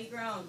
you grown?